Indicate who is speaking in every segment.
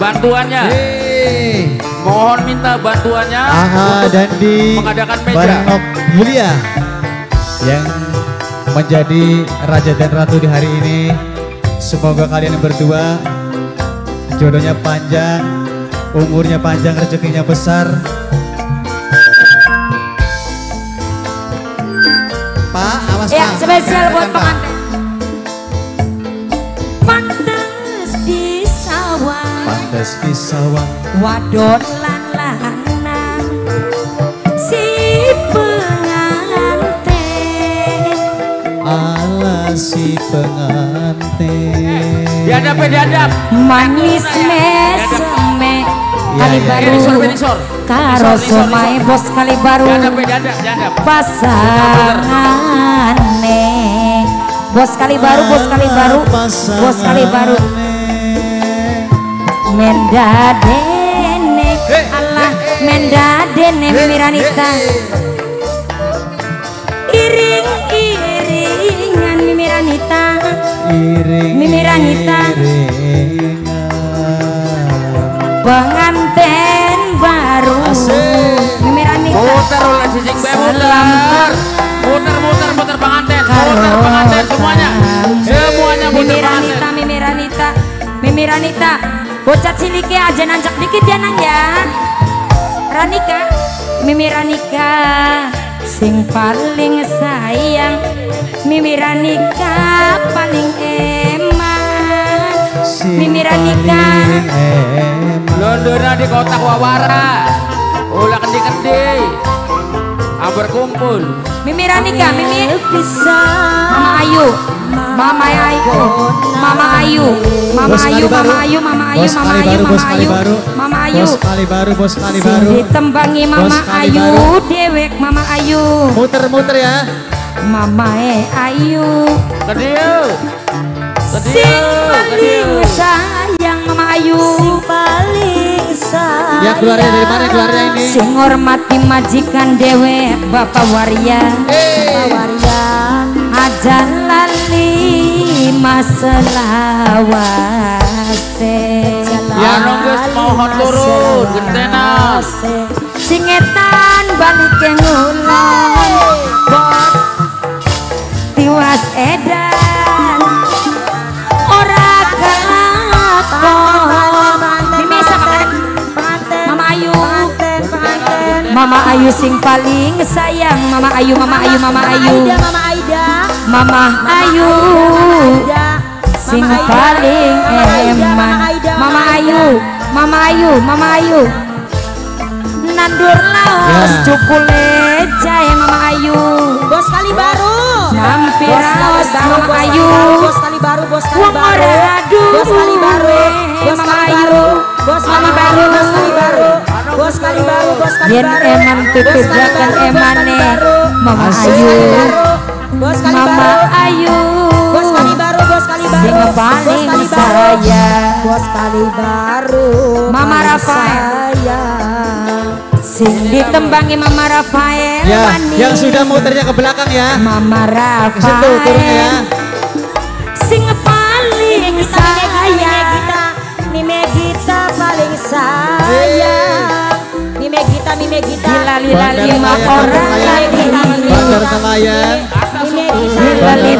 Speaker 1: bantuannya.
Speaker 2: Hei.
Speaker 1: Mohon minta bantuannya
Speaker 2: Aha
Speaker 1: untuk
Speaker 2: dan di
Speaker 1: mengadakan meja.
Speaker 2: Barenok Mulia yang menjadi raja dan ratu di hari ini. Semoga kalian berdua jodohnya panjang, umurnya panjang, rezekinya besar. Pak, awas
Speaker 3: Ya,
Speaker 2: Pak.
Speaker 3: spesial buat pengantin. Di sawah, wadon lan lanang, si pengantin.
Speaker 2: ala si pengantin.
Speaker 1: Diadap ya diadap.
Speaker 3: Manis meseme,
Speaker 2: Iya,
Speaker 3: kali
Speaker 2: iya,
Speaker 3: baru.
Speaker 1: Benisor benisor.
Speaker 3: Karo somai bos kali baru.
Speaker 1: Diadap ya diadap diadap.
Speaker 3: pasangane bos kali baru bos kali baru bos kali baru mendadene Allah mendadene miranita iring iringan miranita
Speaker 2: Iring
Speaker 3: Mimiranita.
Speaker 2: iringan.
Speaker 3: penganten baru miranita
Speaker 1: Muter ulah sisik be muter. Muter muter muter pengantin. Muter pengantin semuanya. Semuanya muter
Speaker 3: Mimi
Speaker 1: pengantin.
Speaker 3: Ranita, Bocah ciliknya aja nanjak dikit ya nang ya. Ranika, Mimi Ranika, sing paling sayang, Mimi Ranika paling eman,
Speaker 2: Si
Speaker 3: Mimi Ranika.
Speaker 1: Londona di kotak wawara. Ulah kendi-kendi. Amber kumpul.
Speaker 3: Mimi Ranika, Mimi Mama Ayu, Mama Ayu, Mama Ayu, Mama Ayu. Mama Ayu, Mama Ayu, Mama Ayu, Mama Ayu,
Speaker 2: baru.
Speaker 3: Mama Ayu.
Speaker 2: Bos kali baru, bos kali baru.
Speaker 3: ditembangi Mama Ayu, dewek Mama Ayu,
Speaker 2: Muter-muter ya.
Speaker 3: Mama e Ayu.
Speaker 1: Kediu.
Speaker 3: Sing
Speaker 1: Kediu.
Speaker 3: paling
Speaker 1: Kediu.
Speaker 3: sayang Mama Ayu. Sing paling sayang.
Speaker 2: Ya keluarnya dari mana keluarnya ini?
Speaker 3: Sing hormati majikan dewek Bapak Waria. Bapak Waria. Aja lali maselawase.
Speaker 1: Ya nunggus mohon turun gentenan.
Speaker 3: Singetan balik ke ngulang Bot Tiwas edan Mama Ayu sing paling sayang. Mama Ayu, Mama Ayu, Mama Ayu.
Speaker 4: Mama Aida,
Speaker 3: Mama Ayu
Speaker 4: Aida,
Speaker 3: Sing paling eman Mama Ayu, Mama Ayu, Mama Ayu. Nandur laos
Speaker 2: Ya.
Speaker 3: cukule jahe Mama Ayu.
Speaker 4: Bos kali baru.
Speaker 3: Raos
Speaker 4: baru,
Speaker 3: Mama
Speaker 4: bos kali
Speaker 3: Ayu.
Speaker 4: baru, bos kali baru, bos kali baru. Bos kali baru, bos
Speaker 3: Mama
Speaker 4: kali
Speaker 3: Ayu.
Speaker 4: baru, bos kali
Speaker 3: Mama
Speaker 4: baru,
Speaker 3: baru
Speaker 4: bos kali baru, bos kali baru, bos kali
Speaker 3: Yen eman
Speaker 4: bos kali
Speaker 3: emane. Mama. Ayu
Speaker 4: Bos kali
Speaker 3: Mama
Speaker 4: baru.
Speaker 3: Ayu
Speaker 4: Bos kali baru, bos kali baru.
Speaker 3: Sing
Speaker 4: Bos
Speaker 3: paling sayang
Speaker 4: Bos kali baru.
Speaker 3: Mama Rafael. Sing ditembangi Mama Rafael
Speaker 2: Ya, yang sudah muternya ke belakang ya.
Speaker 3: Mama
Speaker 2: Ke situ turunnya ya.
Speaker 3: Rafael Sing paling sayang
Speaker 4: Mime Gita paling sayang. Mime Gita, Mime Gita.
Speaker 3: Dilali-lali
Speaker 2: Bandar
Speaker 3: lima orang
Speaker 2: bandar
Speaker 3: lagi.
Speaker 2: Bandar nelayan,
Speaker 4: Gita.
Speaker 3: Dilali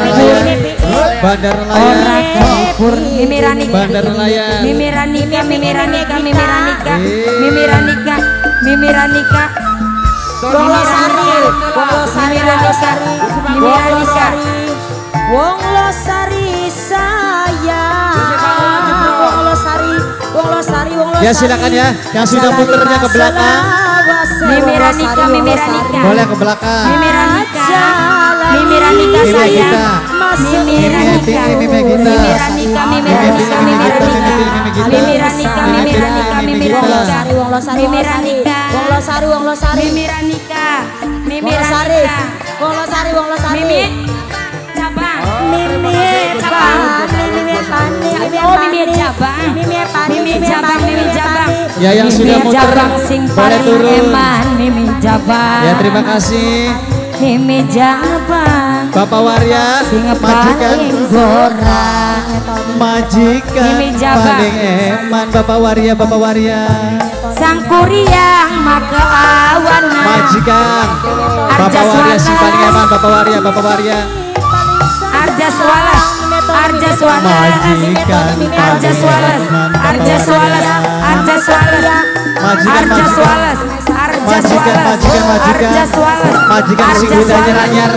Speaker 2: bandar
Speaker 3: Orang
Speaker 2: nelayan,
Speaker 3: kapur Mimi Ranika
Speaker 2: bandar nelayan.
Speaker 3: Mimi Ranika Mimi Ranika Mimi Ranika Mimi Ranika Mimi Ranika
Speaker 4: Wong Losari, Wong Losari, Wong Losari,
Speaker 3: Mimi Ranika
Speaker 2: Ya silakan ya, yang sudah muternya ke belakang.
Speaker 3: Mimi Ranika Mimi Ranika
Speaker 2: Boleh ke belakang.
Speaker 3: Mimi Ranika Mimi Ranika
Speaker 2: Mimi
Speaker 3: sayang. Mimi Ranika
Speaker 2: Mimi Gita.
Speaker 3: Mimi Ranika Mimi Ranika Mimi Ranika Mimi Ranika Mimi Ranika Mimi. Ranika Mimi Ranika Mimi Ranika Mimi Ranika
Speaker 2: Ya yang
Speaker 3: Mimi
Speaker 2: sudah muter boleh turun.
Speaker 3: eman Mimi cabang
Speaker 2: Ya terima kasih.
Speaker 3: Mimi jabang
Speaker 2: Bapak Waria majikan
Speaker 3: gora.
Speaker 2: Majikan
Speaker 3: Mimi Jabang.
Speaker 2: paling eman. Bapak Waria Bapak Waria.
Speaker 3: Sang kuriang maka awan.
Speaker 2: Majikan. Bapak Waria si paling eman. Bapak Waria Bapak Waria.
Speaker 3: Arja Swalas Arja
Speaker 2: Suara.
Speaker 3: Arja
Speaker 2: Suara.
Speaker 3: Arja
Speaker 2: Suara.
Speaker 3: Arja
Speaker 2: Suara.
Speaker 3: Arja Suara. Arja
Speaker 2: Suara.
Speaker 3: Arja Suara.
Speaker 2: Majikan si
Speaker 3: Bunda
Speaker 2: nyeranyar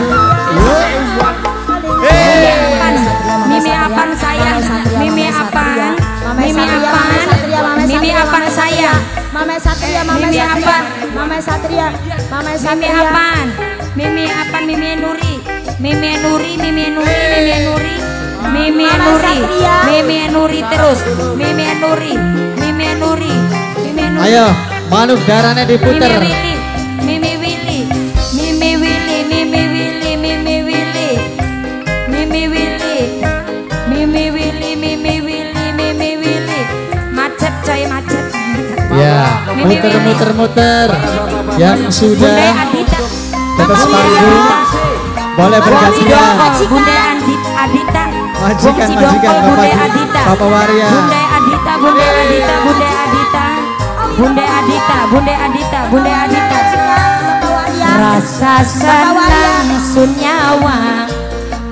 Speaker 3: Mimi apan saya? Mimi Mama Satria, Mama Satria,
Speaker 4: Mama Satria, Mama Satria Mama Satria. Mama Satria
Speaker 3: Mama Satria. Mama Satria Nuri. Mimi Nuri terus Mimi Nuri Mimi Nuri Mimi Nuri
Speaker 2: ayo manuk darahnya
Speaker 3: Mimi
Speaker 2: diputer
Speaker 3: Willy Mimi Willy Mimi Willy Mimi Willy Mimi Willy Mimi Willy Mimi Willy Mimi Willy Mimi Willy macet coy macet
Speaker 2: ya
Speaker 3: Mimi
Speaker 2: muter
Speaker 3: Willy.
Speaker 2: muter muter yang sudah tetes panggung boleh bergantian
Speaker 3: Bunda Adita
Speaker 2: Majikan,
Speaker 3: Bungsi
Speaker 2: majikan, Bapak-
Speaker 3: Adita.
Speaker 2: Bapak Waria.
Speaker 3: Bunda Adita Bunda Adita Bunda Adita. Bunda Adita Bunda Adita Bunda Adita. Rasa senang sunyawa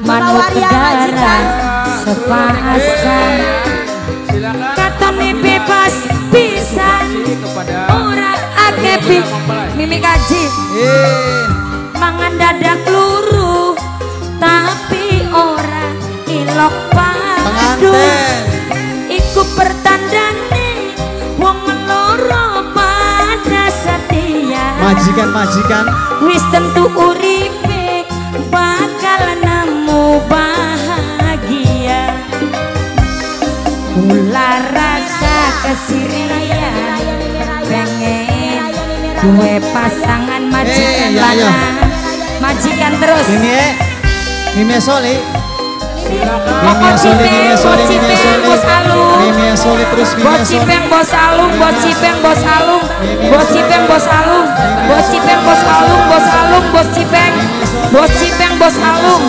Speaker 3: Manut. Sepasang.
Speaker 1: Silakan
Speaker 3: Katone bebas pisan Ora akeh pi- Mimi kaji.
Speaker 2: Eh.
Speaker 3: Mangan dadak
Speaker 2: majikan-majikan.
Speaker 3: Wis tentu uripe bakal nemu bahagia. Mula rasa kesirian pengen gue pasangan
Speaker 2: eh, iya, majikan
Speaker 3: hey, iya, iya. majikan terus.
Speaker 2: Ini eh, ini Soli Soli
Speaker 3: Cipeng,
Speaker 2: Mimi
Speaker 3: Cipeng, Bos Alung. Bos Cipeng Bos Alung, Bos Cipeng Bos Alung, Bos Cipeng Bos Alung, Bos Cipeng Bos Alung, Bos Alung, Bos Cipeng, Bos Cipeng Bos Alung,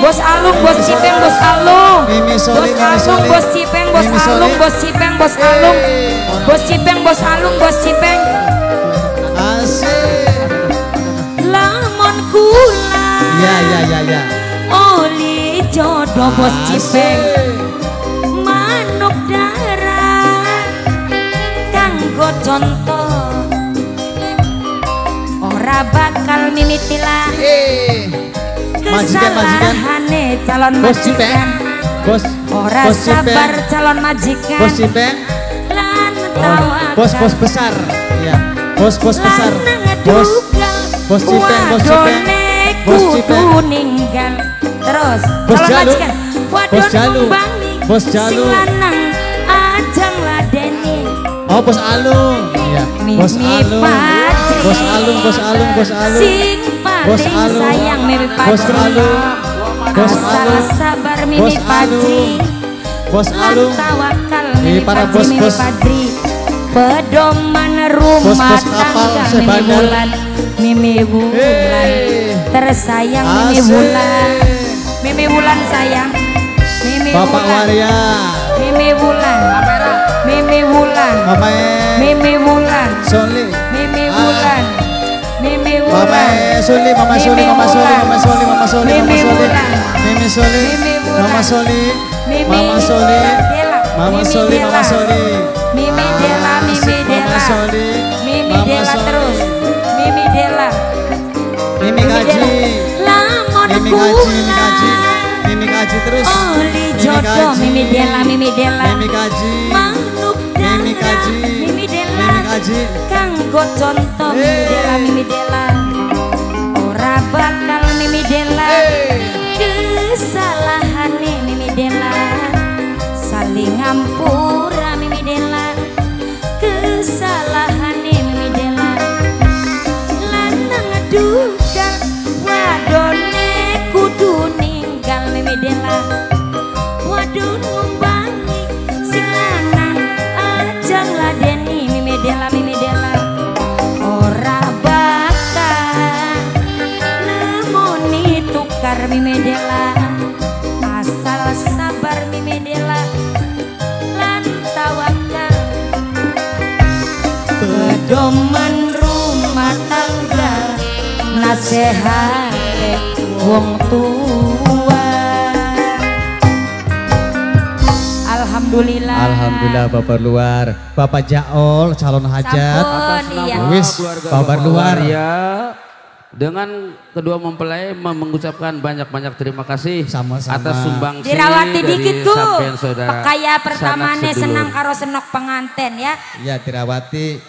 Speaker 3: Bos Alung, Bos Cipeng Bos Alung, Bos Alung. Bos Cipeng Bos. Alung, Bos Cipeng Bos Alung, Bos Cipeng Bos Alung, Bos Cipeng,
Speaker 2: asik.
Speaker 3: Lamun kula,
Speaker 2: ya ya ya ya
Speaker 3: Bos Cipeng. Manuk darah kanggo contoh ora bakal mimitilah
Speaker 2: eh majikan majikan.
Speaker 3: Kesalahane calon
Speaker 2: Bos Cipeng
Speaker 3: majikan
Speaker 2: Bos
Speaker 3: ora
Speaker 2: Bos
Speaker 3: sabar calon majikan.
Speaker 2: Bos Cipeng.
Speaker 3: Lan
Speaker 2: Oh, bos bos besar. Ya bos bos besar. bos Bos Cipeng, Bos Cipeng. Bos Cipeng.
Speaker 3: ninggal terus.
Speaker 2: Bos Jalu. Bos Jalu. Bos Jalu.
Speaker 3: lanang ajang ladeni
Speaker 2: oh bos Alung. Ya bos Alung. Bos Alung bos Alung bos Alung.
Speaker 3: Sing
Speaker 2: Bos Alung.
Speaker 3: sayang Mimi Paji
Speaker 2: bos Alung. Bos Alung.
Speaker 3: sabar Mimi
Speaker 2: Bos
Speaker 3: Paji
Speaker 2: bos Alung.
Speaker 3: Tawakal Mimi Paji
Speaker 2: bos-
Speaker 3: Mimi
Speaker 2: bos.
Speaker 3: Paji Pedoman rumah tangga Mimi. Wulan Mimi Wulan.
Speaker 2: Hei.
Speaker 3: Tersayang Mimi
Speaker 2: Asik.
Speaker 3: Wulan Mimi Wulan sayang. Mimi
Speaker 2: Bapak
Speaker 3: Wulan.
Speaker 2: Waria.
Speaker 3: Mimi Wulan. Mimi Wulan.
Speaker 2: Mama
Speaker 3: Mimi Wulan.
Speaker 2: Soli
Speaker 3: Mimi
Speaker 2: Ah.
Speaker 3: Wulan. Mimi
Speaker 2: Mama
Speaker 3: Wulan
Speaker 2: Soli Mama Soli
Speaker 3: Mimi
Speaker 2: Mama Soli
Speaker 3: Wulan.
Speaker 2: Mama Soli Mama Soli Mama
Speaker 3: Mimi
Speaker 2: Soli
Speaker 3: Wulan.
Speaker 2: Mimi Soli
Speaker 3: Mimi Wulan.
Speaker 2: Mama Soli
Speaker 3: Mimi
Speaker 2: Mama Soli. Mama
Speaker 3: Mimi
Speaker 2: Soli. Mama Soli
Speaker 3: Mimi Dela Mimi
Speaker 2: Asik, Mama
Speaker 3: Dela.
Speaker 2: Soli
Speaker 3: Mimi
Speaker 2: Mama
Speaker 3: Dela terus. Mimi Dela.
Speaker 2: Mimi Kaji mimik haji mimik haji mimik haji terus.
Speaker 3: Oli jodoh mimi dela mimi dela
Speaker 2: mimik haji
Speaker 3: manuk mimik
Speaker 2: haji
Speaker 3: mimik dela
Speaker 2: mimik haji
Speaker 3: kanggo contoh mimi dela mimi dela ora bak Dela asal sabar pedoman rumah tangga wong tua. Alhamdulillah.
Speaker 2: Alhamdulillah Bapak luar. Bapak Jaol calon hajat.
Speaker 3: Sampun, iya.
Speaker 2: Bapak luar.
Speaker 1: Ya dengan kedua mempelai mem- mengucapkan banyak-banyak terima kasih
Speaker 2: Sama-sama.
Speaker 1: atas sumbangsi
Speaker 3: Dirawati
Speaker 1: dari
Speaker 3: dikit tuh.
Speaker 1: saudara
Speaker 3: Pekaya pertamane senang karo senok penganten ya.
Speaker 2: Ya Tirawati